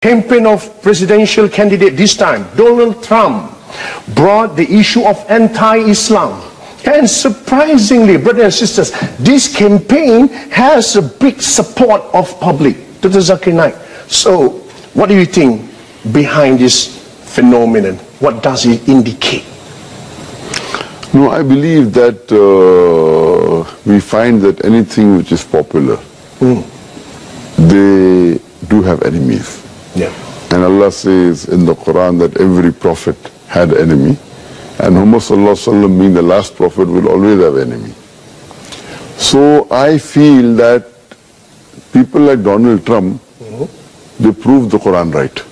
campaign of presidential candidate this time, Donald Trump, brought the issue of anti-Islam. And surprisingly, brothers and sisters, this campaign has a big support of public. Dr. Zakir Naik. So, what do you think behind this phenomenon? What does it indicate? No, I believe that uh, we find that anything which is popular, they do have enemies. Yeah. And Allah says in the Quran that every prophet had enemy. And Muhammad Wasallam being the last prophet will always have enemy. So I feel that people like Donald Trump, mm-hmm. they prove the Quran right.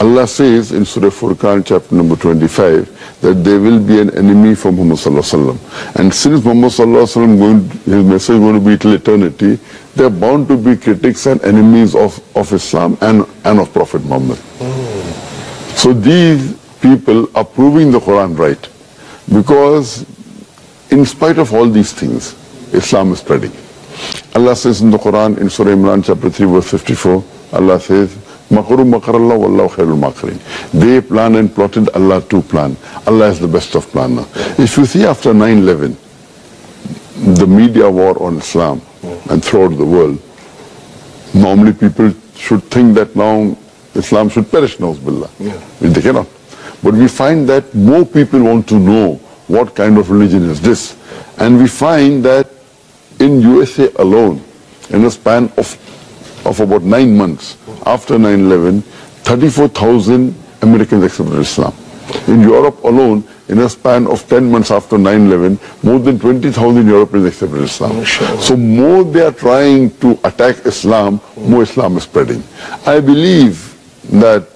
Allah says in Surah Furqan chapter number 25 that there will be an enemy for Muhammad Sallallahu Alaihi Wasallam. And since Muhammad Wasallam going, his message is going to be till eternity, there are bound to be critics and enemies of, of Islam and, and of Prophet Muhammad. So these people are proving the Quran right because in spite of all these things, Islam is spreading. Allah says in the Quran in Surah Imran chapter 3 verse 54, Allah says, Makaru makarallah wallahu khairul makirin. They plan and plotted, Allah too plan. Allah is the best of planner. If you see after 9-11, the media war on Islam and throughout the world, normally people should think that now Islam should perish, Billah. Yeah. They cannot. But we find that more people want to know what kind of religion is this. And we find that in USA alone, in a span of, of about nine months after 9-11, 34,000 Americans accepted Islam. In Europe alone, in a span of 10 months after 9-11, more than 20,000 Europeans accepted Islam. So more they are trying to attack Islam, more Islam is spreading. I believe that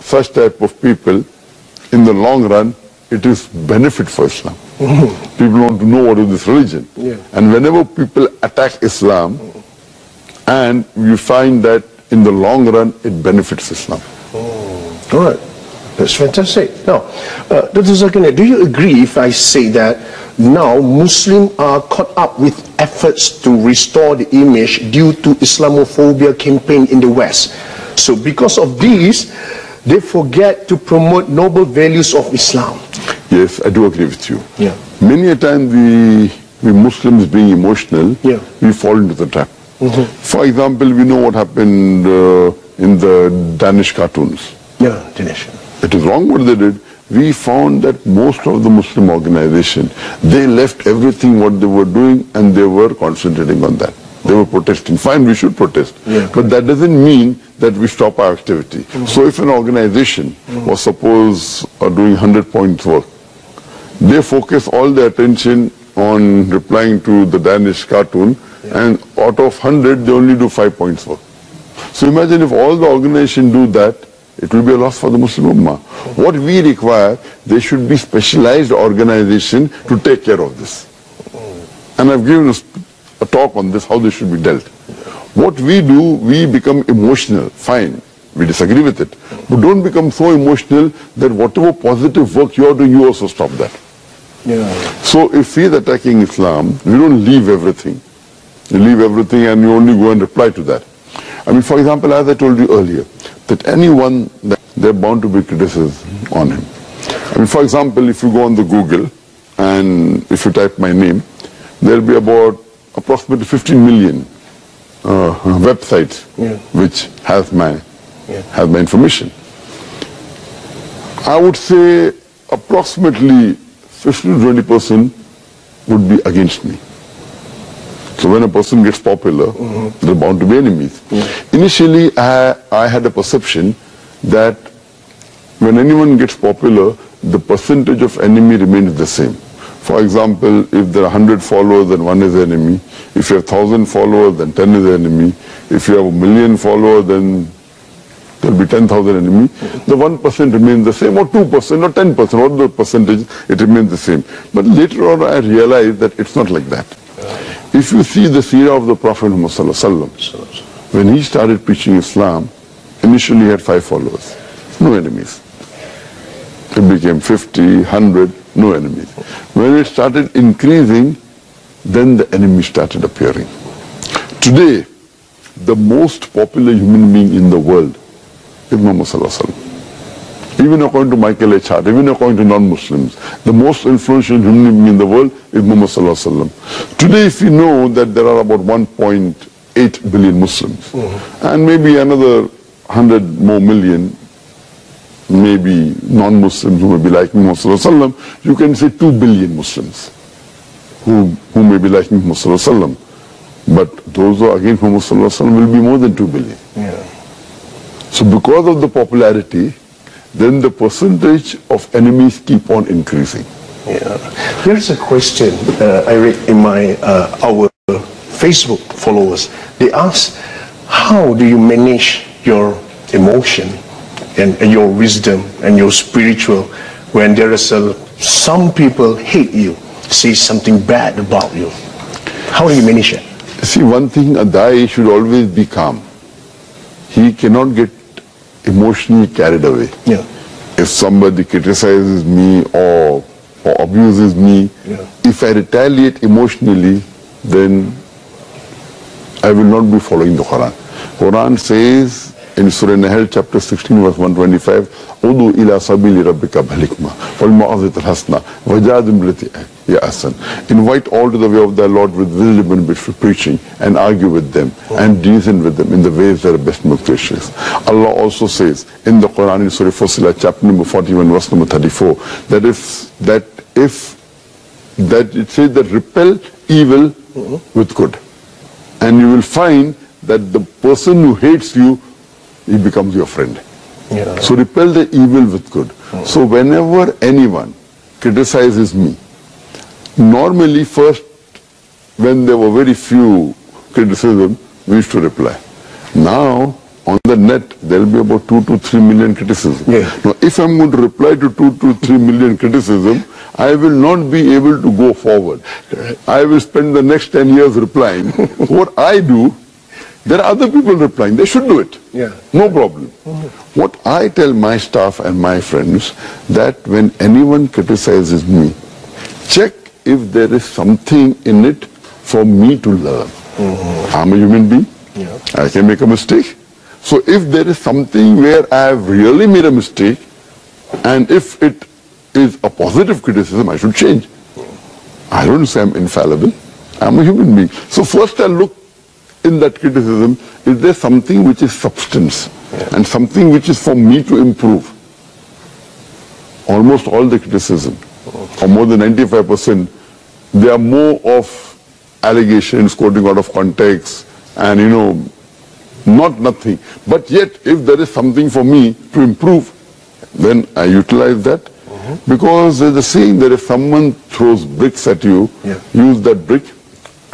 such type of people, in the long run, it is benefit for Islam. people want to know what is this religion. Yeah. And whenever people attack Islam, and you find that in the long run, it benefits Islam. Oh. All right. That's fantastic. Now, uh, Dr. Zakir do you agree if I say that now Muslims are caught up with efforts to restore the image due to Islamophobia campaign in the West? So because of this, they forget to promote noble values of Islam. Yes, I do agree with you. Yeah. Many a time we, we Muslims being emotional, Yeah. we fall into the trap. For example, we know what happened uh, in the Danish cartoons. Yeah, Dinesh. It is wrong what they did. We found that most of the Muslim organization, they left everything what they were doing and they were concentrating on that. They were protesting. Fine, we should protest. Yeah. But that doesn't mean that we stop our activity. So if an organization was suppose uh, doing 100 points work, they focus all their attention on replying to the Danish cartoon and out of 100 they only do 5 points work. So imagine if all the organization do that, it will be a loss for the Muslim Ummah. What we require, there should be specialized organization to take care of this. And I've given a, a talk on this, how this should be dealt. What we do, we become emotional, fine. We disagree with it. But don't become so emotional that whatever positive work you are doing, you also stop that. Yeah. So if he is attacking Islam, we don't leave everything. You leave everything and you only go and reply to that. I mean, for example, as I told you earlier, that anyone, that they're bound to be criticism on him. I mean, for example, if you go on the Google and if you type my name, there'll be about approximately 15 million uh, websites Yeah. which has my Yeah. has my information. I would say approximately 15 to 20 percent would be against me. So when a person gets popular, mm-hmm. there are bound to be enemies. Mm-hmm. Initially, I, I had a perception that when anyone gets popular, the percentage of enemy remains the same. For example, if there are 100 followers, then one is enemy. If you have 1,000 followers, then 10 is enemy. If you have a million followers, then there will be 10,000 enemy. Mm-hmm. The 1% remains the same, or 2%, or 10%, or the percentage, it remains the same. But later on, I realized that it's not like that. If you see the seerah of the Prophet Muhammad when he started preaching Islam, initially he had five followers, no enemies. It became 50, 100, no enemies. When it started increasing, then the enemies started appearing. Today, the most popular human being in the world is Muhammad Sallallahu Alaihi Wasallam. Even according to Michael H. Hart, even according to non-Muslims, the most influential human being in the world is Muhammad Sallallahu Alaihi Wasallam. Today, if we know that there are about 1.8 billion Muslims, mm-hmm. and maybe another 100 more million, maybe non-Muslims who may be like Muhammad Sallallahu Alaihi Wasallam, you can say 2 billion Muslims who, who may be like Muhammad Sallallahu Alaihi Wasallam. But those who are against Muhammad Sallallahu Alaihi Wasallam will be more than 2 billion. Yeah. So because of the popularity, then the percentage of enemies keep on increasing. Yeah. There's a question uh, I read in my uh, our Facebook followers. They ask, how do you manage your emotion and, and your wisdom and your spiritual when there is a, some people hate you, say something bad about you? How do you manage it? See, one thing, a Dai should always be calm. He cannot get emotionally carried away. Yeah. If somebody criticizes me or, or abuses me, Yeah. if I retaliate emotionally, then I will not be following the Quran. Quran says in Surah Nahl chapter 16 verse 125, "Udu ila sabili rabbika bhalikma wal ma'azit al-hasna wajadim ya asan." Invite all to the way of thy Lord with wisdom and with preaching and argue with them and reason with them in the ways that are best most gracious. Allah also says in the Quran in Surah Fussilat chapter number 41 verse number 34 that if that if that it says that repel evil mm-hmm. with good. And you will find that the person who hates you, he becomes your friend. Yeah. So repel the evil with good. Hmm. So whenever anyone criticizes me, normally first, when there were very few criticism, we used to reply. Now, on the net, there will be about 2 to 3 million criticism. Yeah. Now, if I'm going to reply to 2 to 3 million criticism, I will not be able to go forward. I will spend the next 10 years replying. what I do, there are other people replying. They should do it. Yeah. No problem. What I tell my staff and my friends that when anyone criticizes me, check if there is something in it for me to learn. Mm-hmm. I'm a human being. Yeah. I can make a mistake. So if there is something where I have really made a mistake, and if it is a positive criticism, I should change. Mm. I don't say I'm infallible. I'm a human being. So first I look in that criticism, is there something which is substance and something which is for me to improve? Almost all the criticism, or more than 95%, they are more of allegations quoting out of context and you know, not nothing. But yet, if there is something for me to improve, then I utilize that. Mm-hmm. Because there's a saying that if someone throws bricks at you, Yeah. use that brick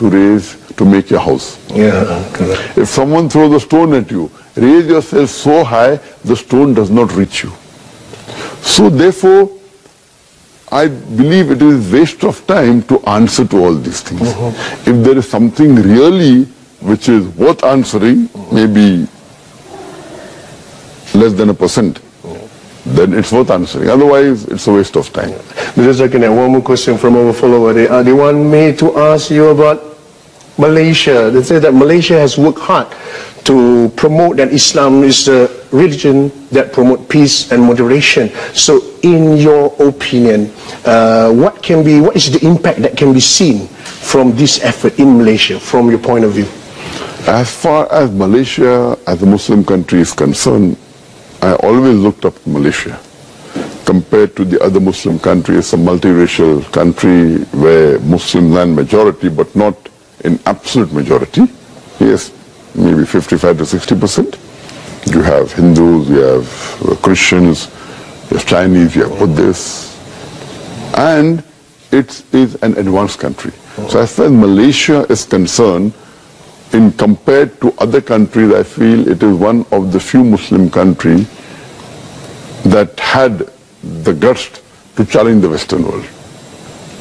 to raise, to make your house. Yeah, correct. If someone throws a stone at you, raise yourself so high, the stone does not reach you. So therefore, I believe it is waste of time to answer to all these things. If there is something really which is worth answering, maybe less than a percent, then it's worth answering. Otherwise, it's a waste of time. Mr. Zakir Naik, one more question from our follower. They, uh, they want me to ask you about Malaysia. They say that Malaysia has worked hard to promote that Islam is the religion that promote peace and moderation. So, in your opinion, uh, what can be, what is the impact that can be seen from this effort in Malaysia, from your point of view? As far as Malaysia as a Muslim country is concerned, I always looked up to Malaysia. Compared to the other Muslim countries, a multiracial country where Muslim land majority, but not in absolute majority. Yes, maybe 55 to 60 percent. You have Hindus, you have uh, Christians, you have Chinese, you have Buddhists, and it is an advanced country. So as far as Malaysia is concerned, in compared to other countries, I feel it is one of the few Muslim countries that had the guts to challenge the Western world.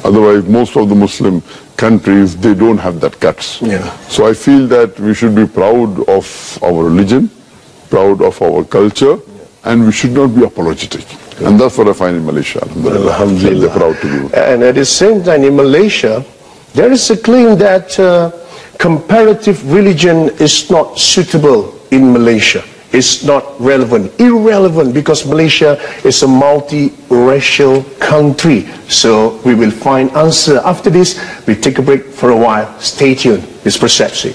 Otherwise, most of the Muslim countries, they don't have that guts. Yeah. So I feel that we should be proud of our religion, proud of our culture, and we should not be apologetic. And that's what I find in Malaysia. Alhamdulillah. Alhamdulillah. They're proud to be. And at the same time, in Malaysia, there is a claim that uh, comparative religion is not suitable in Malaysia. Is not relevant, irrelevant because Malaysia is a multi-racial country. So we will find answer after this. We take a break for a while. Stay tuned. It's Perception.